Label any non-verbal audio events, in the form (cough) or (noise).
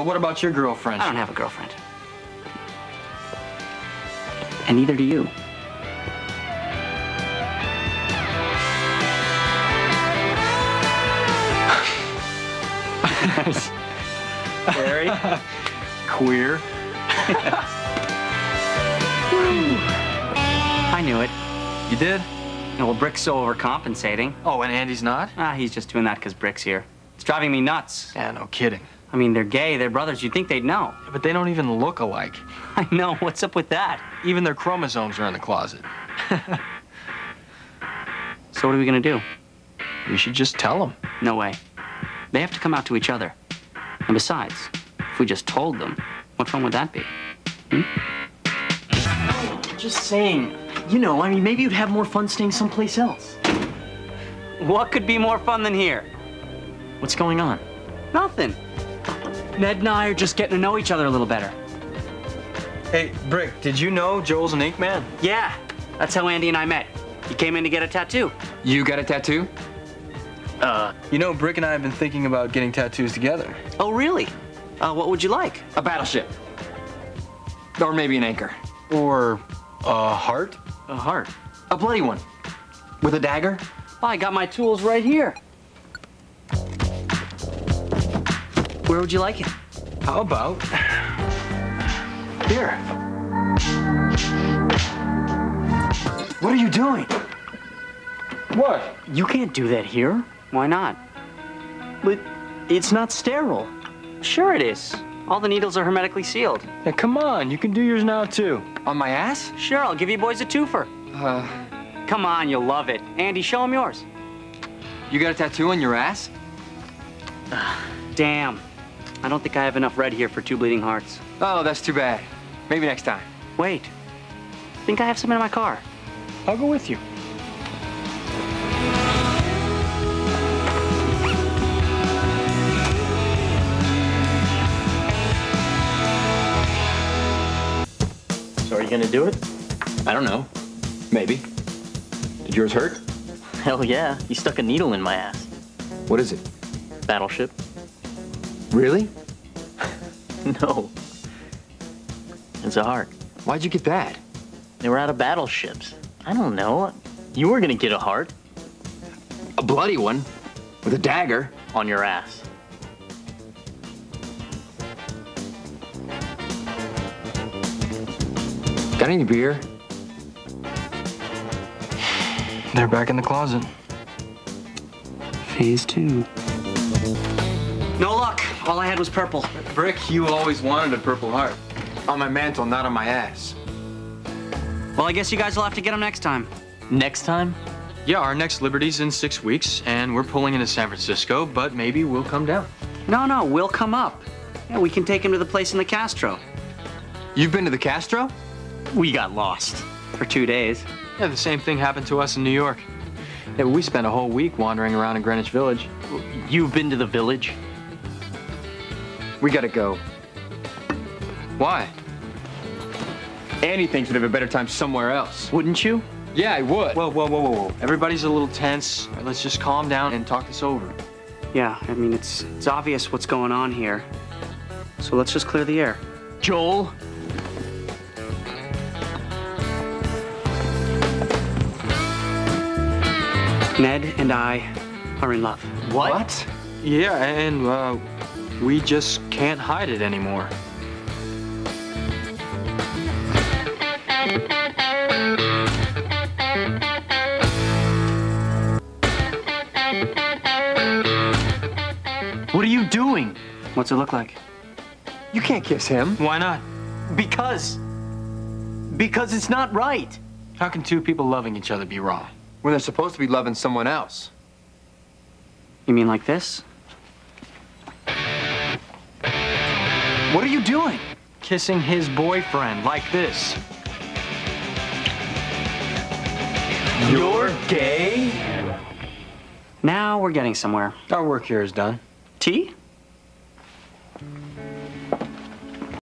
But what about your girlfriend? I don't have a girlfriend. And neither do you. Very (laughs) queer. (laughs) I knew it. You did? Well, Brick's so overcompensating. Oh, and Andy's not? Ah, he's just doing that because Brick's here. It's driving me nuts. Yeah, no kidding. I mean, they're gay, they're brothers. You'd think they'd know. But they don't even look alike. (laughs) I know. What's up with that? Even their chromosomes are in the closet. (laughs) So what are we gonna do? You should just tell them. No way. They have to come out to each other. And besides, if we just told them, what fun would that be? Hmm? Just saying. You know, I mean, maybe you'd have more fun staying someplace else. What could be more fun than here? What's going on? Nothing. Ned and I are just getting to know each other a little better. Hey, Brick, did you know Joel's an ink man? Yeah, that's how Andy and I met. He came in to get a tattoo. You got a tattoo? Uh, You know, Brick and I have been thinking about getting tattoos together. oh really? Uh, what would you like? A battleship. Or maybe an anchor. Or a heart? A heart. A bloody one. With a dagger? Oh, I got my tools right here. Where would you like it? How about Here. What are you doing? what? You can't do that here. Why not? But it's not sterile. Sure it is. All the needles are hermetically sealed. Yeah, come on, you can do yours now too. On my ass? Sure, I'll give you boys a twofer. Uh, Come on, you'll love it. Andy, show him yours. you got a tattoo on your ass? Damn. I don't think I have enough red here for two bleeding hearts. Oh, that's too bad. Maybe next time. Wait. I think I have some in my car. I'll go with you. So are you gonna do it? I don't know. Maybe. Did yours hurt? Hell yeah. You stuck a needle in my ass. What is it? Battleship? Really? (laughs) No. It's a heart. Why'd you get that? They were out of battleships. I don't know. You were gonna get a heart A bloody one. With a dagger. on your ass. Got any beer? They're back in the closet. Phase two. No luck. All I had was purple. Brick, you always wanted a purple heart. On my mantel, not on my ass. Well, I guess you guys will have to get them next time. Next time, Yeah, our next Liberty's in six weeks, and we're pulling into San Francisco, but maybe we'll come down. No, no, we'll come up. Yeah, we can take him to the place in the Castro You've been to the Castro? we got lost. for two days. Yeah, the same thing happened to us in New York. Yeah, we spent a whole week wandering around in Greenwich Village. You've been to the village? We gotta go. Why? Andy thinks we'd have a better time somewhere else. Wouldn't you? Yeah, I would. Whoa, whoa, whoa, whoa, whoa. Everybody's a little tense. All right, let's just calm down and talk this over. Yeah, I mean, it's, it's obvious what's going on here. So let's just clear the air. Joel? Ned and I are in love. What? Yeah, and uh, we just can't hide it anymore. What are you doing? What's it look like? You can't kiss him. Why not? Because. Because it's not right. How can two people loving each other be wrong? When they're supposed to be loving someone else. You mean like this? What are you doing? Kissing his boyfriend like this. You're gay? Now we're getting somewhere. Our work here is done. Tea?